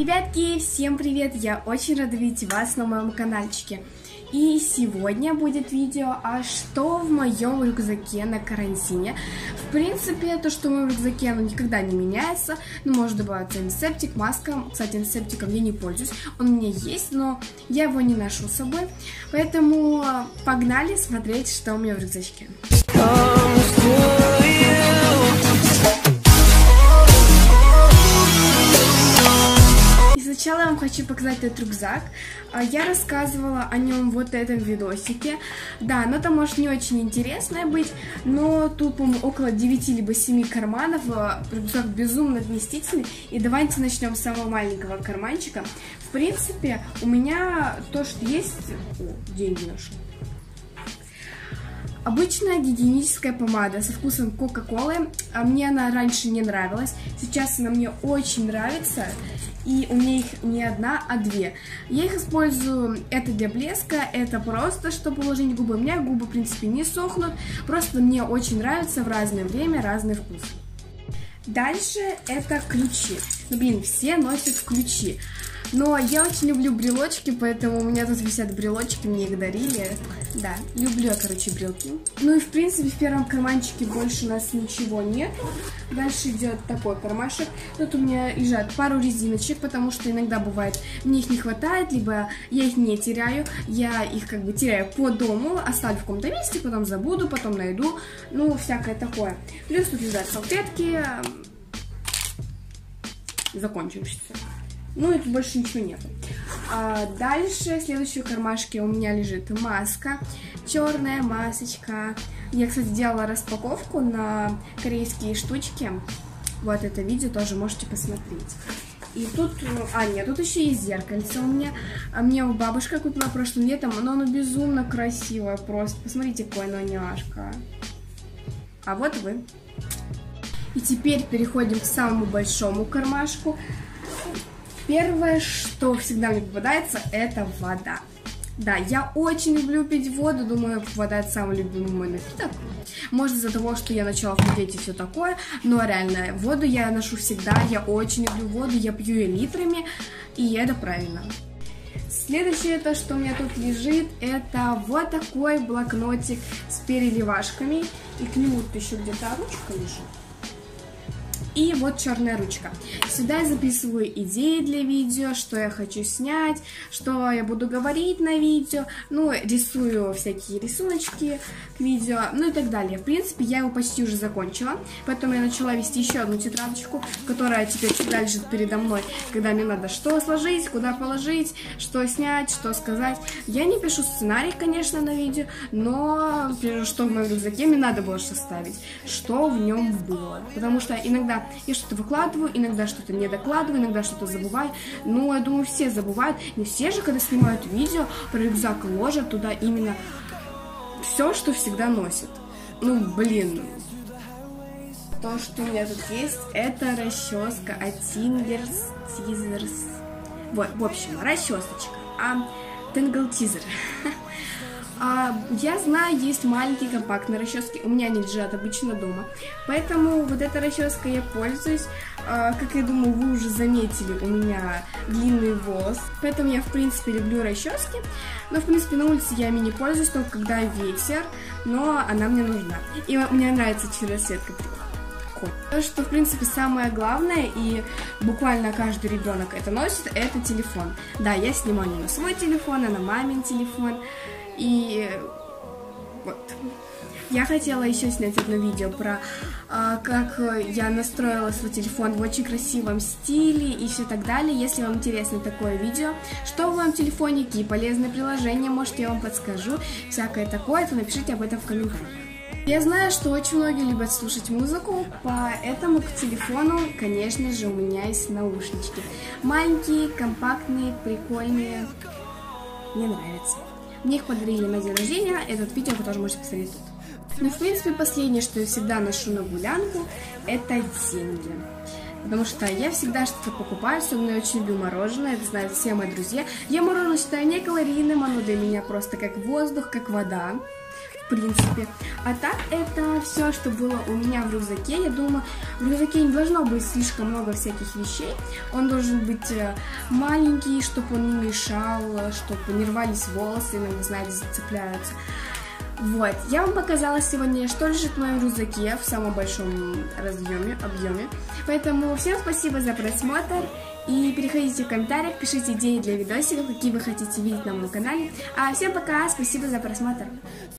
Ребятки, всем привет! Я очень рада видеть вас на моем каналчике. И сегодня будет видео, а что в моем рюкзаке на карантине. В принципе, то, что в моем рюкзаке, оно никогда не меняется. Ну, может добавиться антисептик, маска. Кстати, антисептиком я не пользуюсь. Он у меня есть, но я его не ношу с собой. Поэтому погнали смотреть, что у меня в рюкзачке. Сначала я вам хочу показать этот рюкзак. А, я рассказывала о нем вот в этом видосике. Да, но это может не очень интересное быть, но тут, по-моему, около 9 либо 7 карманов. А, рюкзак безумно вместительный. И давайте начнем с самого маленького карманчика. В принципе, у меня то, что есть... О, деньги нашел. Обычная гигиеническая помада со вкусом Кока-Колы. А мне она раньше не нравилась. Сейчас она мне очень нравится. И у меня их не одна, а две. Я их использую, это для блеска, это просто, чтобы уложить губы. У меня губы, в принципе, не сохнут. Просто мне очень нравится в разное время разный вкус. Дальше это ключи. Блин, все носят ключи. Но я очень люблю брелочки, поэтому у меня тут висят брелочки, мне их дарили. Да, люблю короче, брелки. Ну и, в принципе, в первом карманчике больше у нас ничего нет. Дальше идет такой кармашек. Тут у меня лежат пару резиночек, потому что иногда бывает, мне их не хватает, либо я их не теряю. Я их как бы теряю по дому, оставлю в каком-то месте, потом забуду, потом найду. Ну, всякое такое. Плюс тут лежат салфетки. Закончившиеся. Ну тут больше ничего нет. А дальше, в следующем кармашке у меня лежит маска. Черная масочка. Я, кстати, делала распаковку на корейские штучки. Вот это видео тоже можете посмотреть. И тут, ну, а нет, тут еще есть зеркальце у меня. А мне бабушка купила прошлым летом, но оно безумно красивое просто. Посмотрите, какое оно няшка. А вот вы. И теперь переходим к самому большому кармашку. Первое, что всегда мне попадается, это вода. Да, я очень люблю пить воду, думаю, вода это самый любимый мой напиток. Может из-за того, что я начала худеть и все такое, но реально, воду я ношу всегда, я очень люблю воду, я пью ее литрами, и это правильно. Следующее, то, что у меня тут лежит, это вот такой блокнотик с переливашками, и к нему тут еще где-то ручка лежит. И вот черная ручка. Сюда я записываю идеи для видео, что я хочу снять, что я буду говорить на видео, ну, рисую всякие рисуночки к видео, ну и так далее. В принципе, я его почти уже закончила, поэтому я начала вести еще одну тетрадочку, которая теперь всегда лежит передо мной, когда мне надо что сложить, куда положить, что снять, что сказать. Я не пишу сценарий, конечно, на видео, но что в моем рюкзаке мне надо было составить, что в нем было. Потому что иногда я что-то выкладываю, иногда что-то не докладываю, иногда что-то забываю. Но я думаю, все забывают. Не все же, когда снимают видео про рюкзак, ложат туда именно все, что всегда носят. Ну, блин. То, что у меня тут есть, это расческа от Tingers Teasers. Вот, в общем, расчесочка. А Tingle Teaser. А, я знаю, есть маленькие компактные расчески, у меня они лежат обычно дома. Поэтому вот эта расческа я пользуюсь. А, как я думаю, вы уже заметили, у меня длинный волос. Поэтому я, в принципе, люблю расчески. Но, в принципе, на улице я ими не пользуюсь, только когда ветер. Но она мне нужна. И мне нравится через то, что, в принципе, самое главное, и буквально каждый ребенок это носит, это телефон. Да, я снимаю не на свой телефон, а на мамин телефон. И вот. Я хотела еще снять одно видео про э, как я настроила свой телефон в очень красивом стиле и все так далее. Если вам интересно такое видео, что в моем телефоне, какие полезные приложения, может я вам подскажу, всякое такое, то напишите об этом в комментариях. Я знаю, что очень многие любят слушать музыку, поэтому к телефону, конечно же, у меня есть наушнички. Маленькие, компактные, прикольные. Мне нравится. Мне их подарили на день рождения, этот видео вы тоже можете посмотреть тут. Ну, в принципе, последнее, что я всегда ношу на гулянку, это деньги. Потому что я всегда что-то покупаю, особенно я очень люблю мороженое, это знают все мои друзья. Я мороженое считаю не калорийным, оно для меня просто как воздух, как вода. Принципе. А так, это все, что было у меня в рюкзаке. Я думаю, в рюкзаке не должно быть слишком много всяких вещей. Он должен быть э, маленький, чтобы он не мешал, чтобы не рвались волосы, иногда, знаете, зацепляются. Вот, я вам показала сегодня, что лежит в моем рюкзаке в самом большом разъеме, объеме. Поэтому всем спасибо за просмотр. И переходите в комментариях, пишите идеи для видосиков, какие вы хотите видеть на моем канале. А всем пока, спасибо за просмотр.